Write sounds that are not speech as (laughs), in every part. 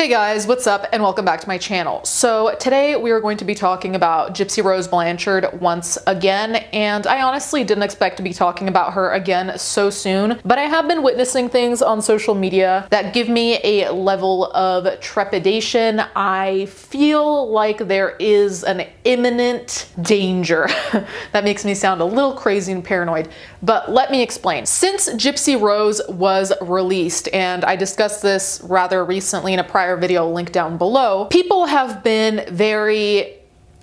Hey guys, what's up and welcome back to my channel. So today we are going to be talking about Gypsy Rose Blanchard once again, and I honestly didn't expect to be talking about her again so soon, but I have been witnessing things on social media that give me a level of trepidation. I feel like there is an imminent danger. (laughs) that makes me sound a little crazy and paranoid, but let me explain. Since Gypsy Rose was released, and I discussed this rather recently in a prior prior video link down below, people have been very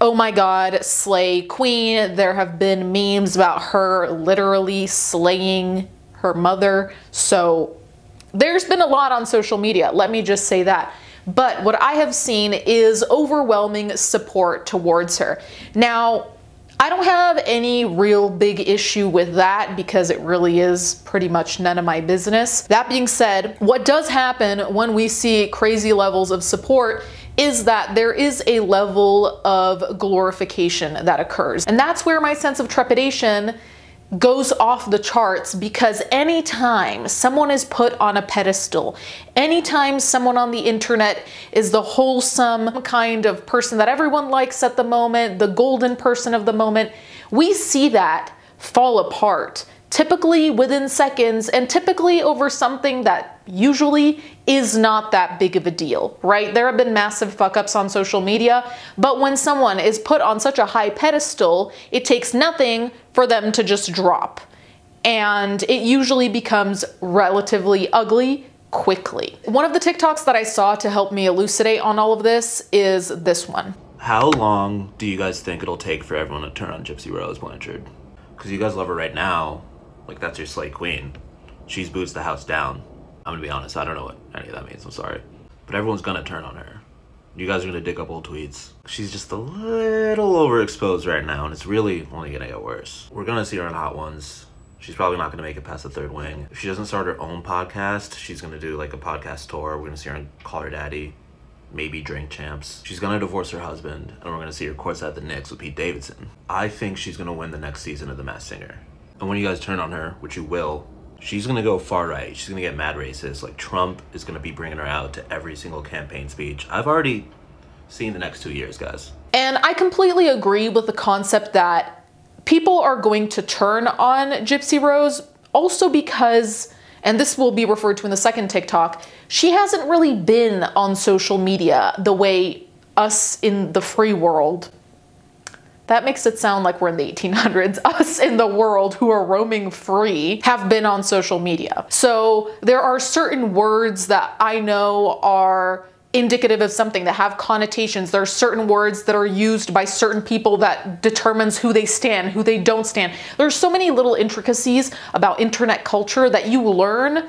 oh my god, slay queen. There have been memes about her literally slaying her mother. So there's been a lot on social media, let me just say that. But what I have seen is overwhelming support towards her. Now, I don't have any real big issue with that because it really is pretty much none of my business. That being said, what does happen when we see crazy levels of support is that there is a level of glorification that occurs. And that's where my sense of trepidation goes off the charts because anytime someone is put on a pedestal, anytime someone on the internet is the wholesome kind of person that everyone likes at the moment, the golden person of the moment, we see that fall apart typically within seconds and typically over something that usually is not that big of a deal, right? There have been massive fuck ups on social media, but when someone is put on such a high pedestal, it takes nothing for them to just drop. And it usually becomes relatively ugly quickly. One of the TikToks that I saw to help me elucidate on all of this is this one. How long do you guys think it'll take for everyone to turn on Gypsy Rose Blanchard? Because you guys love her right now, like that's your slay queen. She's boots the house down. I'm gonna be honest, I don't know what any of that means, I'm sorry. But everyone's gonna turn on her. You guys are gonna dig up old tweets. She's just a little overexposed right now, and it's really only gonna get worse. We're gonna see her on Hot Ones. She's probably not gonna make it past the third wing. If she doesn't start her own podcast, she's gonna do like a podcast tour. We're gonna see her on Call Her Daddy, maybe Drink Champs. She's gonna divorce her husband, and we're gonna see her courtside at the Knicks with Pete Davidson. I think she's gonna win the next season of The Masked Singer. And when you guys turn on her, which you will, she's gonna go far right. She's gonna get mad racist. Like Trump is gonna be bringing her out to every single campaign speech. I've already seen the next two years, guys. And I completely agree with the concept that people are going to turn on Gypsy Rose also because, and this will be referred to in the second TikTok, she hasn't really been on social media the way us in the free world that makes it sound like we're in the 1800s. (laughs) Us in the world who are roaming free have been on social media. So there are certain words that I know are indicative of something that have connotations. There are certain words that are used by certain people that determines who they stand, who they don't stand. There's so many little intricacies about internet culture that you learn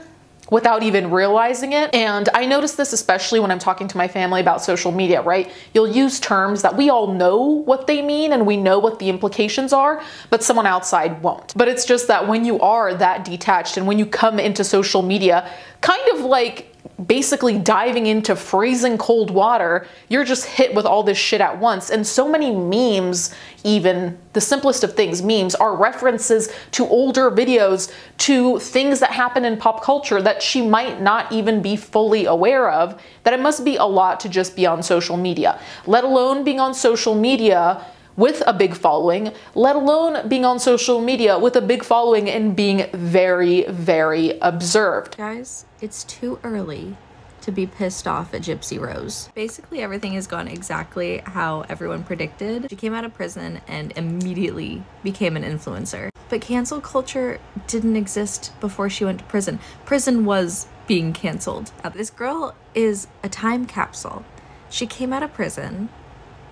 without even realizing it. And I notice this especially when I'm talking to my family about social media, right? You'll use terms that we all know what they mean and we know what the implications are, but someone outside won't. But it's just that when you are that detached and when you come into social media, kind of like basically diving into freezing cold water, you're just hit with all this shit at once. And so many memes, even the simplest of things, memes, are references to older videos, to things that happen in pop culture that she might not even be fully aware of, that it must be a lot to just be on social media, let alone being on social media with a big following, let alone being on social media with a big following and being very, very observed. Guys, it's too early to be pissed off at Gypsy Rose. Basically, everything has gone exactly how everyone predicted. She came out of prison and immediately became an influencer. But cancel culture didn't exist before she went to prison. Prison was being canceled. This girl is a time capsule. She came out of prison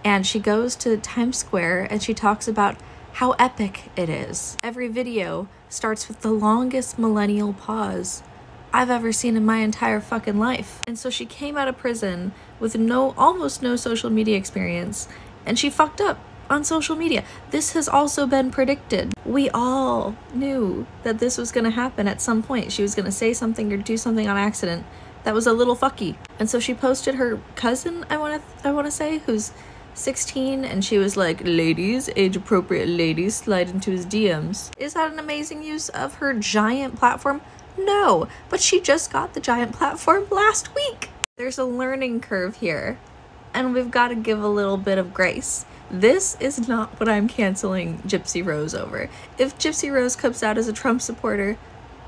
and she goes to Times Square and she talks about how epic it is. Every video starts with the longest millennial pause I've ever seen in my entire fucking life. And so she came out of prison with no almost no social media experience and she fucked up on social media. This has also been predicted. We all knew that this was going to happen at some point. She was going to say something or do something on accident that was a little fucky. And so she posted her cousin, I want to I want to say, who's 16 and she was like, ladies, age appropriate ladies, slide into his DMs. Is that an amazing use of her giant platform? No, but she just got the giant platform last week. There's a learning curve here, and we've got to give a little bit of grace. This is not what I'm canceling Gypsy Rose over. If Gypsy Rose comes out as a Trump supporter,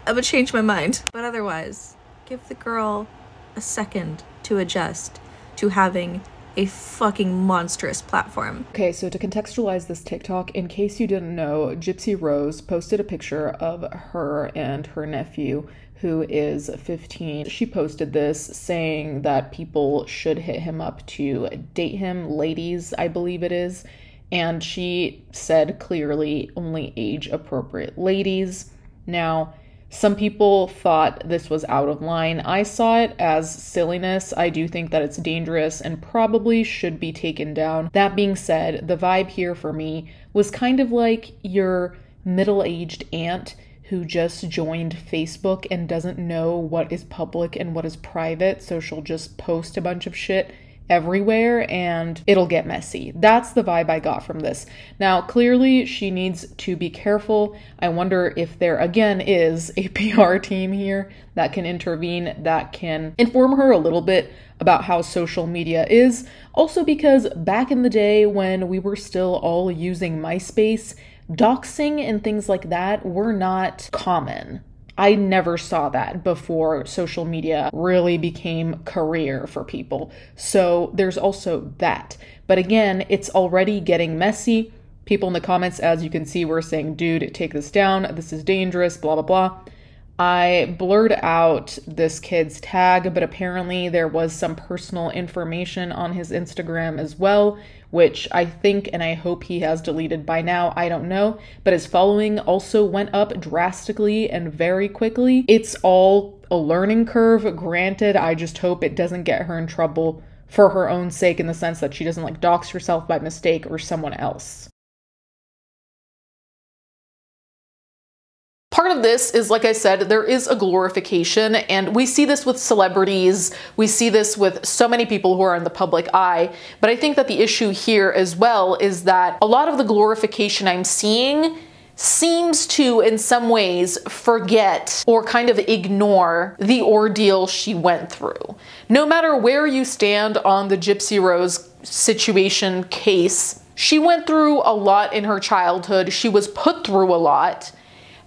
I would change my mind. But otherwise, give the girl a second to adjust to having a fucking monstrous platform. Okay, so to contextualize this TikTok, in case you didn't know, Gypsy Rose posted a picture of her and her nephew who is 15. She posted this saying that people should hit him up to date him, ladies, I believe it is. And she said clearly only age appropriate ladies. Now, some people thought this was out of line. I saw it as silliness. I do think that it's dangerous and probably should be taken down. That being said, the vibe here for me was kind of like your middle aged aunt who just joined Facebook and doesn't know what is public and what is private, so she'll just post a bunch of shit everywhere and it'll get messy. That's the vibe I got from this. Now, clearly, she needs to be careful. I wonder if there again is a (laughs) PR team here that can intervene, that can inform her a little bit about how social media is. Also, because back in the day when we were still all using MySpace, doxing and things like that were not common. I never saw that before social media really became career for people. So there's also that. But again, it's already getting messy. People in the comments, as you can see, were saying, dude, take this down. This is dangerous, blah, blah, blah. I blurred out this kid's tag, but apparently there was some personal information on his Instagram as well, which I think and I hope he has deleted by now. I don't know. But his following also went up drastically and very quickly. It's all a learning curve. Granted, I just hope it doesn't get her in trouble for her own sake in the sense that she doesn't like dox herself by mistake or someone else. Part of this is, like I said, there is a glorification, and we see this with celebrities. We see this with so many people who are in the public eye. But I think that the issue here as well is that a lot of the glorification I'm seeing seems to, in some ways, forget or kind of ignore the ordeal she went through. No matter where you stand on the Gypsy Rose situation case, she went through a lot in her childhood. She was put through a lot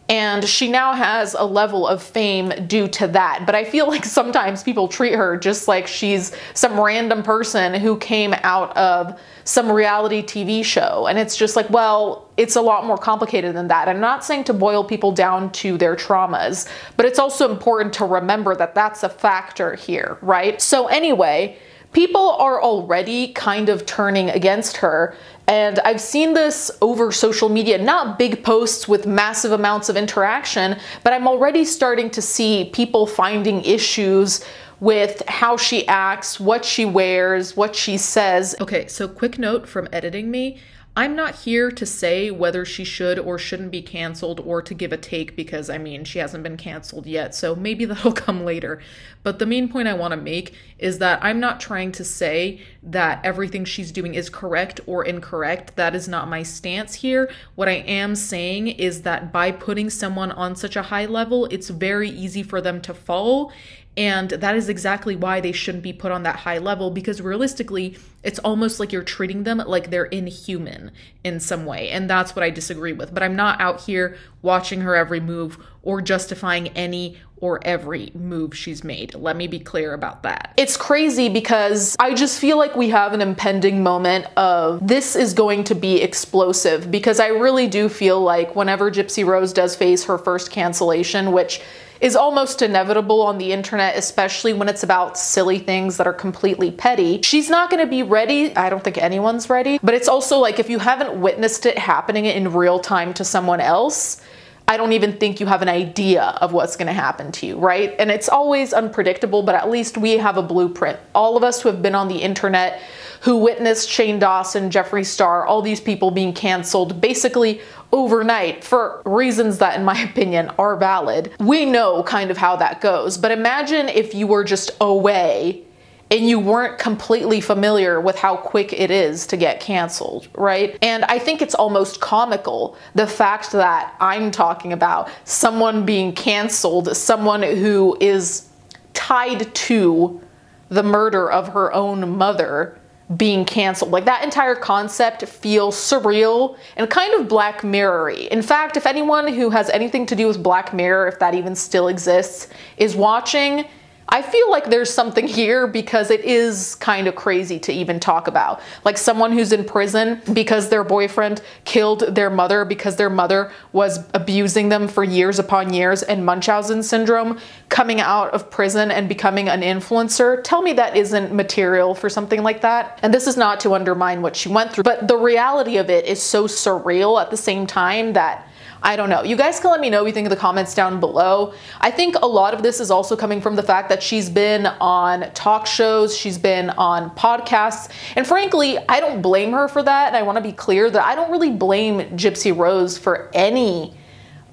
and she now has a level of fame due to that. But I feel like sometimes people treat her just like she's some random person who came out of some reality TV show. And it's just like, well, it's a lot more complicated than that. I'm not saying to boil people down to their traumas, but it's also important to remember that that's a factor here, right? So, anyway, people are already kind of turning against her and I've seen this over social media, not big posts with massive amounts of interaction, but I'm already starting to see people finding issues with how she acts, what she wears, what she says. Okay, so quick note from editing me. I'm not here to say whether she should or shouldn't be canceled or to give a take because I mean, she hasn't been canceled yet, so maybe (laughs) that'll come later. But the main point I want to make is that I'm not trying to say that everything she's doing is correct or incorrect. That is not my stance here. What I am saying is that by putting someone on such a high level, it's very easy for them to fall and that is exactly why they shouldn't be put on that high level because realistically, it's almost like you're treating them like they're inhuman in some way. And that's what I disagree with. But I'm not out here watching her every move or justifying any or every move she's made. Let me be clear about that. It's crazy because I just feel like we have an impending moment of this is going to be explosive because I really do feel like whenever Gypsy Rose does face her first cancellation, which is almost inevitable on the internet, especially when it's about silly things that are completely petty. She's not gonna be ready. I don't think anyone's ready, but it's also like if you haven't witnessed it happening in real time to someone else, I don't even think you have an idea of what's going to happen to you, right? And it's always unpredictable, but at least we have a blueprint. All of us who have been on the internet, who witnessed Shane Dawson, Jeffree Star, all these people being canceled basically overnight for reasons that, in my (laughs) opinion, are valid. We know kind of how that goes, but imagine if you were just away and you weren't completely familiar with how quick it is to get canceled, right? And I think it's almost comical the fact that I'm talking about someone being canceled, someone who is tied to the murder of her own mother being canceled. Like that entire concept feels surreal and kind of Black Mirror-y. In fact, if anyone who has anything to do with Black Mirror, if that even still exists, is watching, I feel like there's something here because it is kind of crazy to even talk about. Like someone who's in prison because their boyfriend killed their mother because their mother was abusing them for years upon years and Munchausen syndrome coming out of prison and becoming an influencer. Tell me that isn't material for something like that. And this is not to undermine what she went through, but the reality of it is so surreal at the same time that I don't know. You guys can let me know what you think in the comments down below. I think a lot of this is also coming from the fact that she's been on talk shows, she's been on podcasts, and frankly, I don't blame her for that. And I want to be clear that I don't really blame Gypsy Rose for any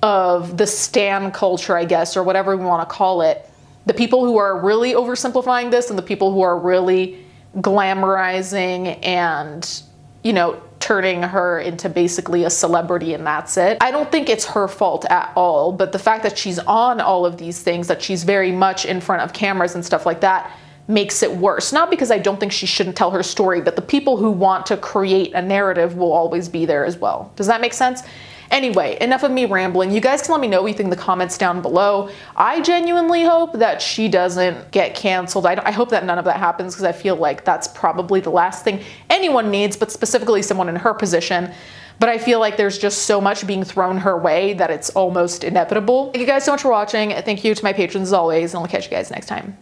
of the stan culture, I guess, or whatever we want to call it. The people who are really oversimplifying this and the people who are really glamorizing and, you know, turning her into basically a celebrity and that's it. I don't think it's her fault at all, but the fact that she's on all of these things, that she's very much in front of cameras and stuff like that, makes it worse. Not because I don't think she shouldn't tell her story, but the people who want to create a narrative will always be there as well. Does that make sense? Anyway, enough of me rambling. You guys can let me know what you think in the comments down below. I genuinely hope that she doesn't get canceled. I, I hope that none of that happens because I feel like that's probably the last thing anyone needs, but specifically someone in her position. But I feel like there's just so much being thrown her way that it's almost inevitable. Thank you guys so much for watching. Thank you to my patrons as always, and I'll catch you guys next time.